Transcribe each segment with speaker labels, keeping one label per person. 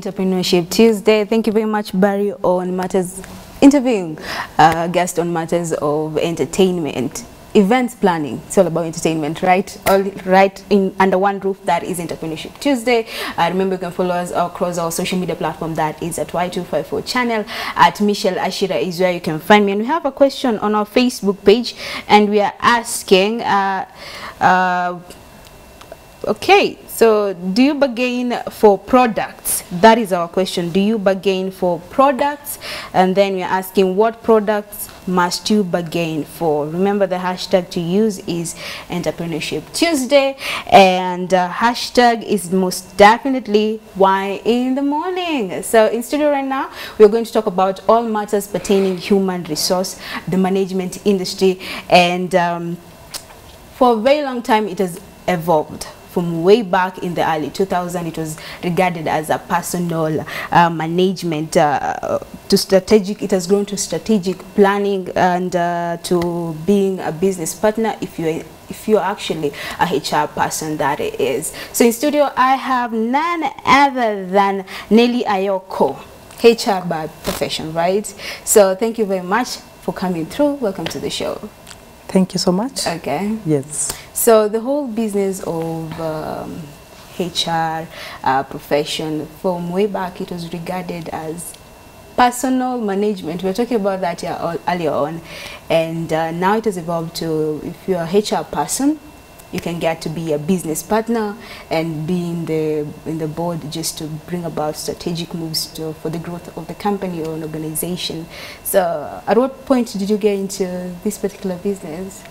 Speaker 1: Entrepreneurship Tuesday. Thank you very much, Barry, on matters interviewing uh, guest on matters of entertainment. Events planning, it's all about entertainment, right? All right in under one roof, that is Entrepreneurship Tuesday. Uh, remember, you can follow us across our social media platform, that is at Y254 channel. At Michelle Ashira is where you can find me. And we have a question on our Facebook page, and we are asking, uh, uh, okay, so do you bargain for products? That is our question. Do you bargain for products? And then we're asking what products must you bargain for? Remember the hashtag to use is Entrepreneurship Tuesday and uh, hashtag is most definitely why in the morning. So in studio right now, we're going to talk about all matters pertaining human resource, the management industry and um, for a very long time it has evolved from way back in the early 2000 it was regarded as a personnel uh, management uh, to strategic it has grown to strategic planning and uh, to being a business partner if you if you're actually a HR person that it is. So in studio I have none other than Nelly Ayoko HR by profession right? So thank you very much for coming through. Welcome to the show
Speaker 2: Thank you so much.
Speaker 1: Okay.
Speaker 2: Yes.
Speaker 1: So the whole business of um, HR uh, profession, from way back, it was regarded as personnel management. We were talking about that earlier on, and uh, now it has evolved to if you're a HR person, you can get to be a business partner and be in the in the board just to bring about strategic moves to, for the growth of the company or an organization. So, at what point did you get into this particular business?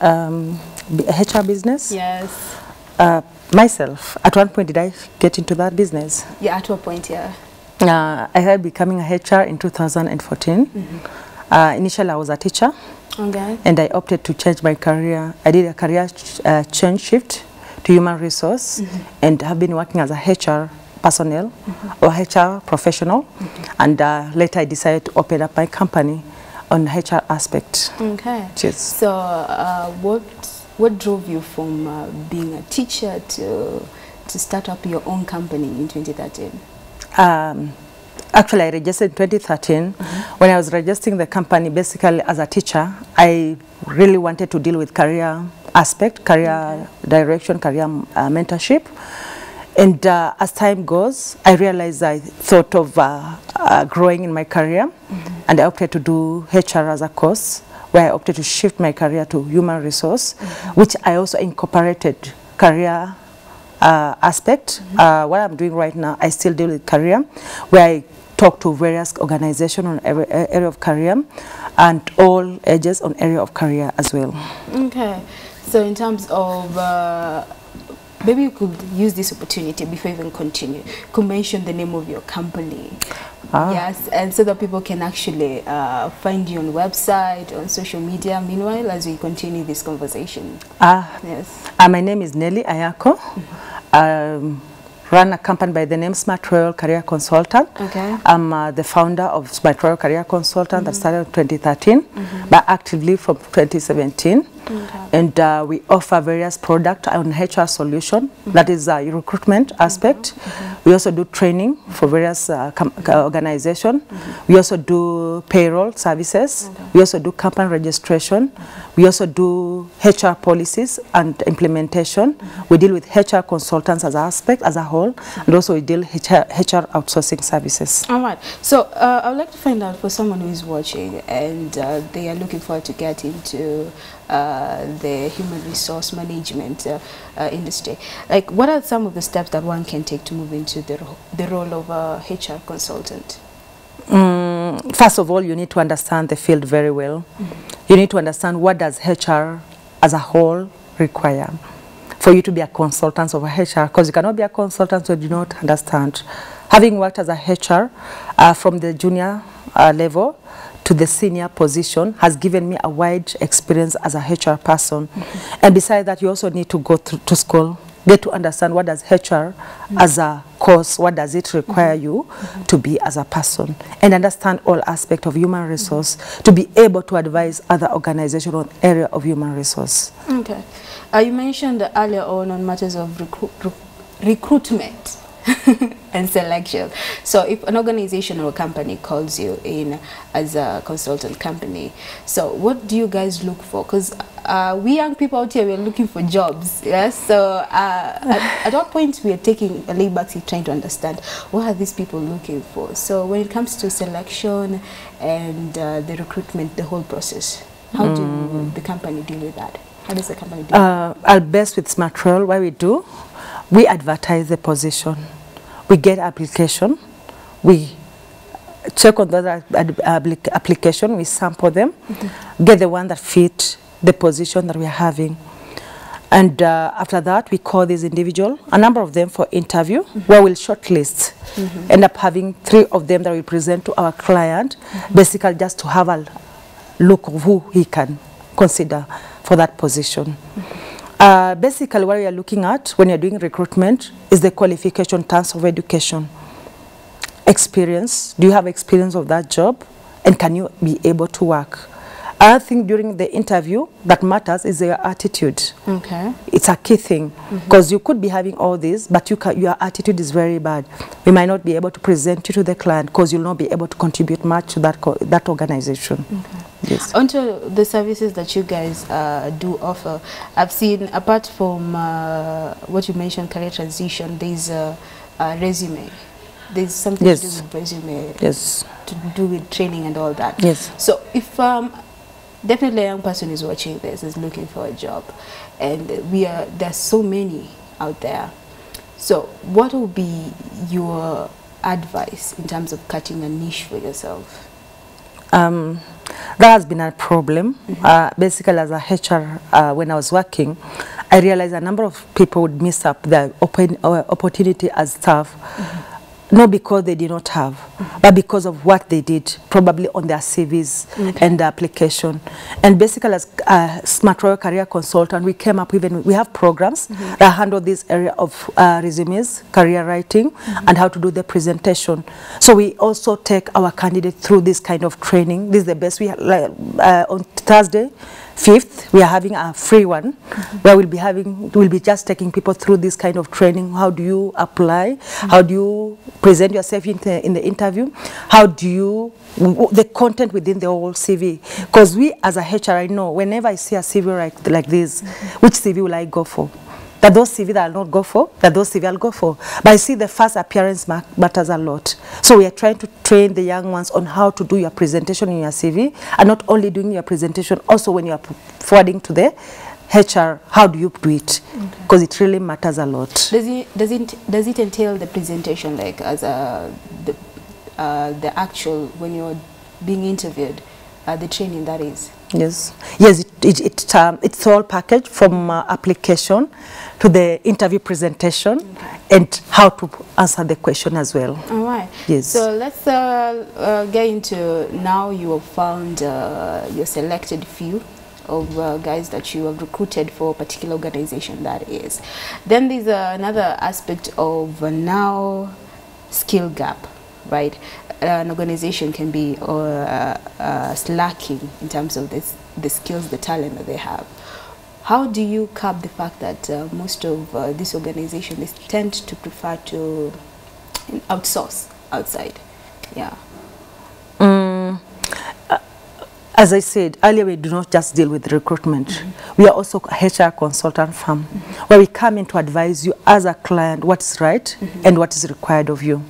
Speaker 2: Um, HR business?
Speaker 1: Yes.
Speaker 2: Uh, myself, at one point did I get into that business?
Speaker 1: Yeah, at what point, yeah.
Speaker 2: Uh, I had becoming a HR in 2014. Mm -hmm. Uh, initially, I was a teacher.
Speaker 1: Okay.
Speaker 2: And I opted to change my career. I did a career ch uh, change shift to human resource mm -hmm. and have been working as a HR personnel mm -hmm. or HR professional. Mm -hmm. And uh, later I decided to open up my company on HR aspect.
Speaker 1: Okay.
Speaker 2: Yes.
Speaker 1: So uh, what what drove you from uh, being a teacher to to start up your own company in 2013?
Speaker 2: Um, Actually, I registered in 2013. Mm -hmm. When I was registering the company, basically as a teacher, I really wanted to deal with career aspect, career okay. direction, career uh, mentorship. And uh, as time goes, I realized I thought of uh, uh, growing in my career, mm -hmm. and I opted to do HR as a course, where I opted to shift my career to human resource, mm -hmm. which I also incorporated career uh, aspect. Uh, what I'm doing right now, I still deal with career, where I talk to various organizations on every area of career and all ages on area of career as well.
Speaker 1: Okay. So in terms of uh, maybe you could use this opportunity before even continue to mention the name of your company. Ah. Yes, and so that people can actually uh, find you on website, on social media, meanwhile, as we continue this conversation.
Speaker 2: Ah, yes. Uh, my name is Nelly Ayako. Mm -hmm. um, run a company by the name Smart Royal Career Consultant.
Speaker 1: Okay.
Speaker 2: I'm uh, the founder of Smart Royal Career Consultant mm -hmm. that started in 2013, mm -hmm. but actively from 2017. Okay. And uh, we offer various products on HR solution, mm -hmm. that is a uh, recruitment aspect. We also do training for various uh, organizations. We also do payroll services. Okay. We also do company registration. We also do HR policies and implementation. We deal with HR consultants as an aspect, as a whole, and also we deal HR, HR outsourcing services.
Speaker 1: All right. So uh, I would like to find out for someone who is watching and uh, they are looking forward to get into uh, the human resource management uh, uh, industry. Like, what are some of the steps that one can take to move into the, ro the role of a HR consultant?
Speaker 2: Mm, first of all, you need to understand the field very well. Mm -hmm. You need to understand what does HR as a whole require for you to be a consultant of a HR because you cannot be a consultant so you do not understand. Having worked as a HR uh, from the junior uh, level to the senior position has given me a wide experience as a HR person. Mm -hmm. And besides that, you also need to go to, to school, get to understand what does HR mm -hmm. as a course, what does it require mm -hmm. you to be as a person, and understand all aspects of human resource to be able to advise other organizations on area of human resource.
Speaker 1: Okay. Uh, you mentioned earlier on on matters of recru recruitment. and selection. So if an organization or a company calls you in as a consultant company, so what do you guys look for? Because uh, we young people out here, we're looking for jobs. Yes. So uh, at, at what point we are taking a laid back seat trying to understand what are these people looking for? So when it comes to selection and uh, the recruitment, the whole process, how do the company deal with that? How does the company deal?
Speaker 2: Uh, I'll best with Smart Royal, what we do, we advertise the position. We get application, we check on the ad- application, we sample them, mm-hmm. get the one that fit the position that we're having. And uh, after that, we call these individual, a number of them for interview, mm-hmm. where we'll shortlist, mm-hmm. end up having three of them that we present to our client, basically just to have a look of who he can consider for that position. Uh, basically, what we are looking at when you're doing recruitment is the qualification terms of education. Experience. Do you have experience of that job? And can you be able to work? I think during the interview that matters is your attitude.
Speaker 1: okay.
Speaker 2: It's a key thing because mm -hmm. you could be having all this, but you can, your attitude is very bad. We might not be able to present you to the client because you'll not be able to contribute much to that co that organization. Yes.
Speaker 1: Onto the services that you guys uh, do offer, I've seen apart from uh, what you mentioned, career transition, there's a, a resume. There's something
Speaker 2: Yes.
Speaker 1: to do with resume,
Speaker 2: Yes.
Speaker 1: to do with training and all that.
Speaker 2: Yes.
Speaker 1: So if um, definitely a young person is watching this, is looking for a job, and we are there's so many out there. So what will be your advice in terms of cutting a niche for yourself?
Speaker 2: Um, that has been a problem. Uh, basically, as a HR, uh, when I was working, I realized a number of people would miss up the open, uh, opportunity as staff, not because they did not have, mm -hmm. but because of what they did, probably on their CVs and the application. And basically, as a Smart Royal Career Consultant, we came up even we have programs mm -hmm. that handle this area of uh, resumes, career writing, mm -hmm. and how to do the presentation. So we also take our candidate through this kind of training. This is the best we have, like, uh, on Thursday. 5th, we are having a free one where we'll be having, we'll be just taking people through this kind of training. How do you apply? How do you present yourself in the, in the interview? How do you, the content within the whole CV? Because we as a HR, I know whenever I see a CV like, like this, which CV will I go for? That those CV that I'll not go for, that those CV I'll go for. But I see the first appearance ma- matters a lot. So we are trying to train the young ones on how to do your presentation in your CV, and not only doing your presentation, also when you are forwarding to the HR, how do you do it? Because it really matters a lot.
Speaker 1: Does it does it does it entail the presentation like as a the uh, the actual when you're being interviewed, uh, the training that is?
Speaker 2: Yes, yes, it, it, it, um, it's all packaged from uh, application to the interview presentation and how to answer the question as well.
Speaker 1: All right.
Speaker 2: Yes.
Speaker 1: So let's uh, uh, get into now. You have found uh, your selected few of uh, guys that you have recruited for a particular organization. That is. Then there's uh, another aspect of uh, now skill gap, right? An organization can be uh, uh, slacking in terms of this, the skills, the talent that they have. How do you curb the fact that uh, most of uh, these organizations tend to prefer to outsource outside? Yeah.
Speaker 2: As I said earlier, we do not just deal with recruitment. Mm -hmm. We are also a HR consultant firm mm -hmm. where we come in to advise you as a client what is right mm -hmm. and what is required of you.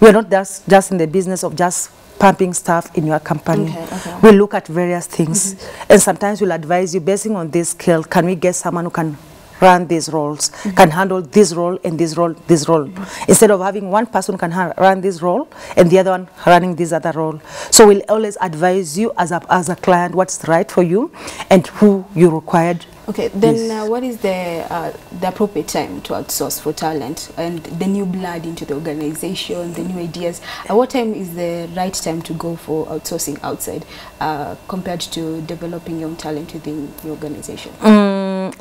Speaker 2: We are not just, just in the business of just pumping staff in your company.
Speaker 1: Okay, okay.
Speaker 2: We look at various things and sometimes we'll advise you basing on this skill, can we get someone who can run these roles, can handle this role and this role, this role. Instead of having one person can ha- run this role and the other one running this other role. So we'll always advise you as a, as a client what's right for you and who you required.
Speaker 1: Okay, then
Speaker 2: Yes.
Speaker 1: uh, what is the uh, the appropriate time to outsource for talent and the new blood into the organization, the new ideas? At what time is the right time to go for outsourcing outside uh, compared to developing young talent within your organization?
Speaker 2: Mm,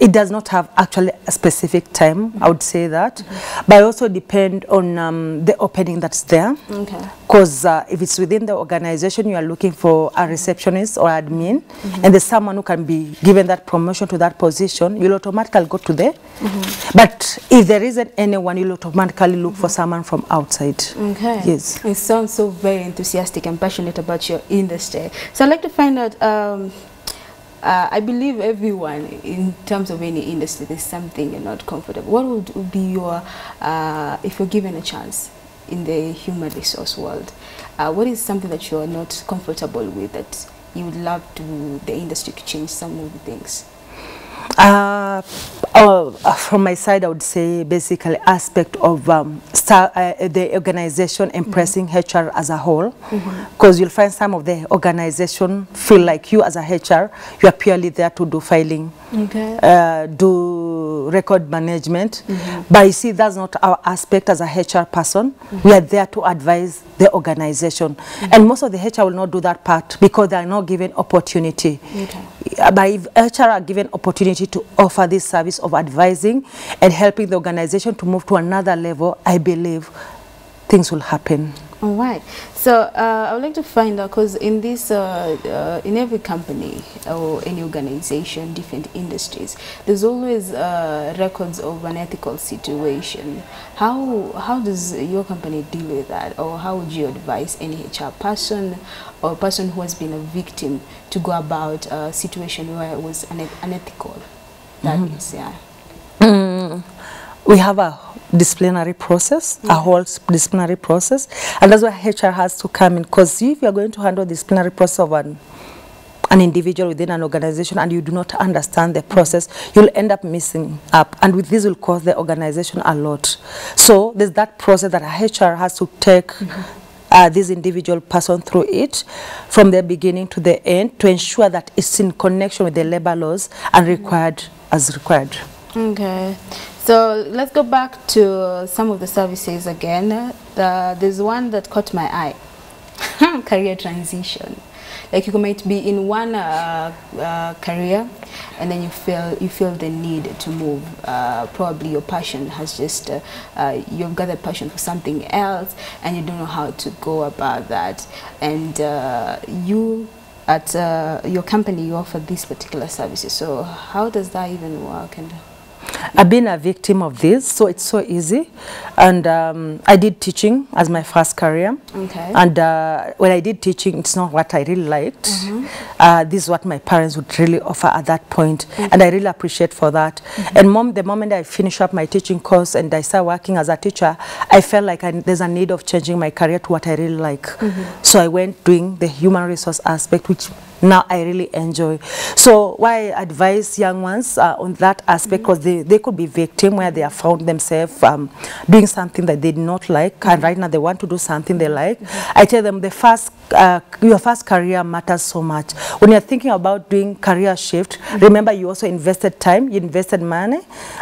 Speaker 2: it does not have actually a specific time, I would say that. But it also depend on um, the opening that's there.
Speaker 1: Okay.
Speaker 2: Because uh, if it's within the organization, you are looking for a receptionist or admin, and there's someone who can be given that promotion to that position, you'll automatically go to there. But if there isn't anyone, you'll automatically look for someone from outside.
Speaker 1: Okay.
Speaker 2: Yes.
Speaker 1: It sounds so very enthusiastic and passionate about your industry. So I'd like to find out, um, uh, I believe everyone, in terms of any industry, there's something you're not comfortable. What would, be your, uh, if you're given a chance in the human resource world, uh, what is something that you're not comfortable with that you would love to, the industry to change some of the things?
Speaker 2: Uh, uh, from my side, I would say basically aspect of um, star, uh, the organization impressing HR as a whole, because you'll find some of the organization feel like you as a HR, you are purely there to do filing,
Speaker 1: Okay.
Speaker 2: uh, do record management. But you see, that's not our aspect as a HR person. We are there to advise the organization. And most of the HR will not do that part because they are not given opportunity.
Speaker 1: Okay.
Speaker 2: But if HR are given opportunity to offer this service of advising and helping the organization to move to another level, I believe things will happen.
Speaker 1: All right. So uh, I would like to find out because in this, uh, uh, in every company or any organization, different industries, there's always uh, records of an ethical situation. How how does your company deal with that, or how would you advise any HR person or person who has been a victim to go about a situation where it was une- unethical? That mm -hmm. is, yeah.
Speaker 2: We have a disciplinary process, a mm. whole disciplinary process, and that's why HR has to come in. Because if you are going to handle disciplinary process of an an individual within an organization and you do not understand the process, you'll end up missing up. And with this will cost the organization a lot. So there's that process that HR has to take mm-hmm. uh, this individual person through it from the beginning to the end to ensure that it's in connection with the labor laws and mm-hmm. required as required.
Speaker 1: Okay, so let's go back to some of the services again. The, there's one that caught my eye career transition. Like you might be in one uh, uh, career and then you feel you feel the need to move. Uh, probably your passion has just uh, uh, you've got a passion for something else and you don't know how to go about that. And uh, you at your company you offer these particular services. So how does that even work? And
Speaker 2: I've been a victim of this, so it's so easy. And um, I did teaching as my first career.
Speaker 1: Okay.
Speaker 2: And uh, when I did teaching, it's not what I really liked. Uh, this is what my parents would really offer at that point, and I really appreciate for that. And mom, the moment I finish up my teaching course and I start working as a teacher, I felt like I, there's a need of changing my career to what I really like. So I went doing the human resource aspect, which now I really enjoy. So why I advise young ones uh, on that aspect because they, they could be victim where they have found themselves um, doing something that they did not like and right now they want to do something they like. I tell them the first uh, your first career matters so much. When you're thinking about doing career shift, remember you also invested time, you invested money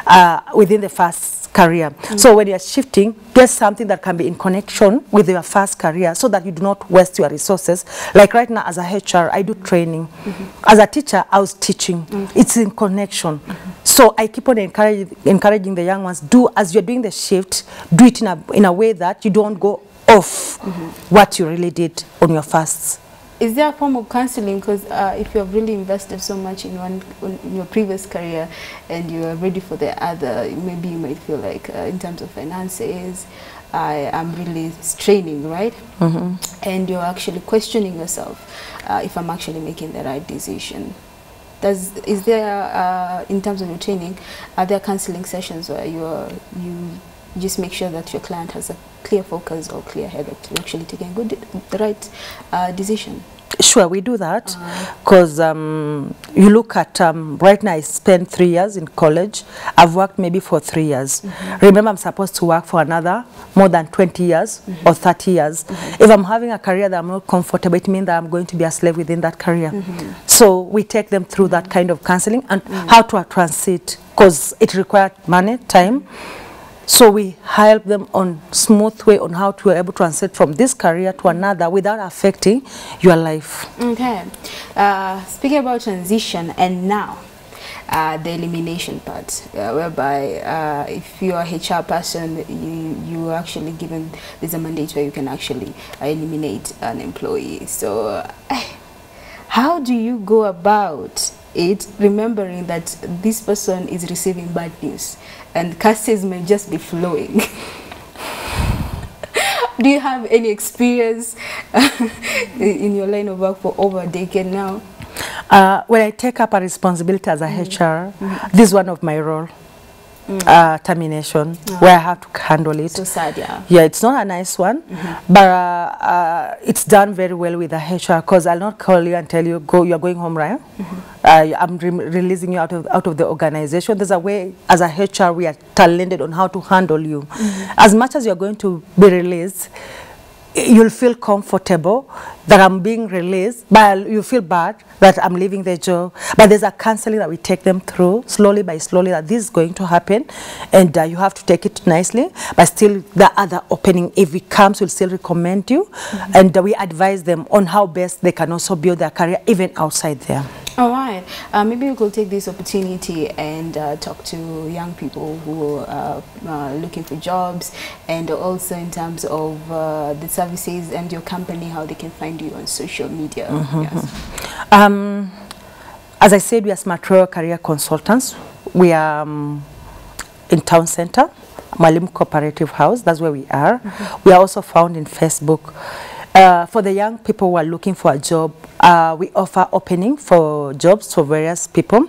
Speaker 2: uh, within the first career. So when you're shifting, get something that can be in connection with your first career so that you do not waste your resources. Like right now as a HR, I do training. Mm -hmm. As a teacher, I was teaching. It's in connection. Mm -hmm. So I keep on encouraging, encouraging the young ones, do as you're doing the shift, do it in a, in a way that you don't go off mm -hmm. what you really did on your first.
Speaker 1: Is there a form of counseling? Because uh, if you have really invested so much in one in your previous career and you are ready for the other, maybe you might feel like, uh, in terms of finances, I am really straining, right? And you're actually questioning yourself uh, if I'm actually making the right decision. Does is there uh, in terms of your training, are there counseling sessions where you you just make sure that your client has a clear focus or clear head that you're actually taking a good the right uh, decision?
Speaker 2: Sure, we do that because um, you look at um, right now. I spent three years in college. I've worked maybe for three years. Mm-hmm. Remember, I'm supposed to work for another more than 20 years mm-hmm. or 30 years. Mm-hmm. If I'm having a career that I'm not comfortable, it means that I'm going to be a slave within that career. So we take them through that kind of counseling and how to transit because it required money, time. So we help them on smooth way on how to be able to transit from this career to another without affecting your life.
Speaker 1: Okay. Uh, speaking about transition and now, uh, the elimination part, uh, whereby uh, if you are a HR person, you you are actually given there's a mandate where you can actually eliminate an employee. So, how do you go about it, remembering that this person is receiving bad news, and curses may just be flowing? do you have any experience in your line of work for over a decade now?
Speaker 2: Uh, when I take up a responsibility as a mm. HR, mm. this is one of my role. Uh, termination, yeah. where I have to handle it.
Speaker 1: So sad, yeah.
Speaker 2: Yeah, it's not a nice one, mm -hmm. but uh, uh, it's done very well with the HR because I'll not call you and tell you, go, you're going home, right? Uh, I'm re releasing you out of, out of the organization. There's a way, as a HR, we are talented on how to handle you. -hmm. As much as you're going to be released, you'll feel comfortable that I'm being released, but you feel bad that I'm leaving the job. But there's a counseling that we take them through slowly by slowly that this is going to happen, and uh, you have to take it nicely. But still, the other opening, if it comes, we'll still recommend you, and uh, we advise them on how best they can also build their career even outside there.
Speaker 1: All right. Uh, maybe we could take this opportunity and uh, talk to young people who are uh, looking for jobs and also in terms of uh, the services and your company, how they can find you on social media. Yes.
Speaker 2: Um, as I said, we are Smart Royal Career Consultants. We are um, in Town Center, Mwalimu Cooperative House, that's where we are. We are also found in Facebook. Uh, for the young people who are looking for a job, uh, we offer opening for jobs for various people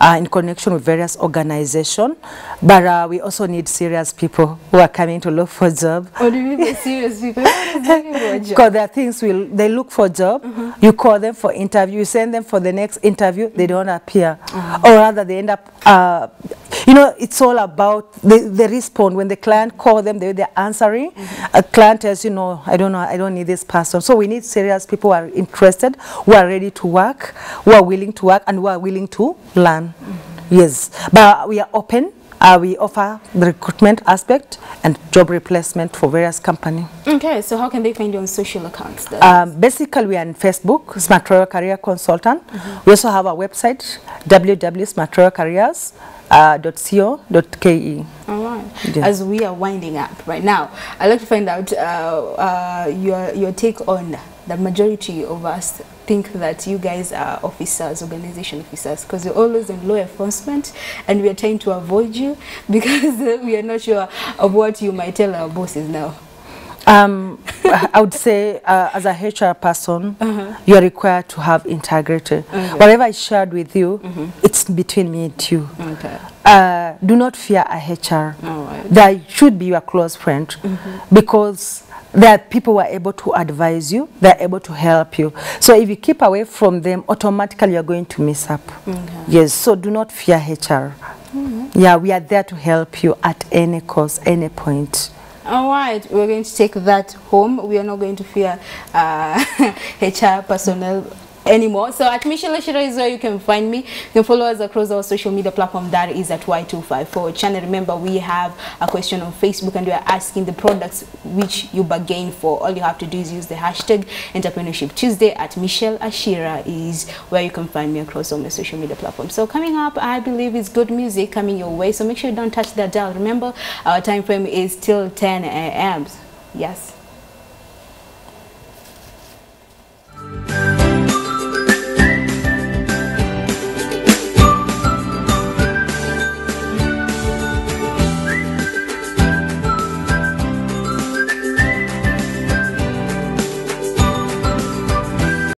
Speaker 2: uh, in connection with various organizations. But uh, we also need serious people who are coming to look for job.
Speaker 1: What do you mean by serious people? What is looking for a job?
Speaker 2: Because there are things will they look for job, you call them for interview, you send them for the next interview, they don't appear, or rather they end up. Uh, you know, it's all about they, they respond when the client call them, they, they're answering. A client tells you, no, I don't know, I don't need this person. So we need serious people who are interested, who are ready to work, who are willing to work, and who are willing to learn. Yes, but we are open. Uh, we offer the recruitment aspect and job replacement for various companies.
Speaker 1: Okay, so how can they find you on social accounts?
Speaker 2: Um, basically, we are on Facebook, Smart Royal Career Consultant. We also have our website, www.smartroyalcareers.co.ke.
Speaker 1: All right.
Speaker 2: Yeah.
Speaker 1: As we are winding up right now, I'd like to find out uh, uh, your your take on the majority of us think that you guys are officers, organization officers, because you're always in law enforcement, and we are trying to avoid you because we are not sure of what you might tell our bosses now.
Speaker 2: Um, I would say, uh, as a HR person, you are required to have integrity. Whatever I shared with you, it's between me and you.
Speaker 1: Okay.
Speaker 2: Uh, do not fear a HR.
Speaker 1: Right.
Speaker 2: They should be your close friend because there are people who are able to advise you, they're able to help you. So if you keep away from them, automatically you're going to miss up. Yes, so do not fear HR. Mm -hmm. Yeah, we are there to help you at any cost, any point.
Speaker 1: All right, we're going to take that home. We are not going to fear uh, HR personnel anymore. So at Michelle Ashira is where you can find me. You can follow us across our social media platform. That is at Y254 channel. Remember, we have a question on Facebook and we are asking the products which you bargain for. All you have to do is use the hashtag Entrepreneurship Tuesday at Michelle Ashira is where you can find me across all my social media platforms. So coming up, I believe is good music coming your way. So make sure you don't touch that dial. Remember, our time frame is till 10 a.m. Yes.